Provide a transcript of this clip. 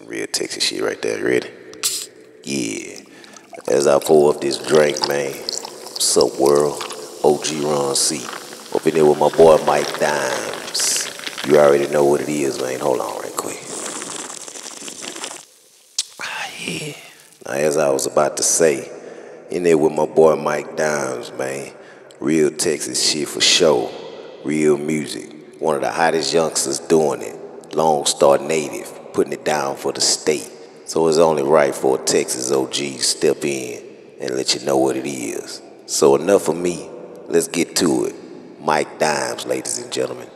Some real Texas shit right there. Ready? Yeah. As I pour up this drink, man. What's up, world? OG Ron C. Up in there with my boy Mike Dimes. You already know what it is, man. Hold on right quick. Ah, yeah. Now, as I was about to say, in there with my boy Mike Dimes, man. Real Texas shit for show. Real music. One of the hottest youngsters doing it. Lone Star native, putting it down for the state. So it's only right for a Texas OG to step in and let you know what it is. So enough of me. Let's get to it. Mike Dimes, ladies and gentlemen.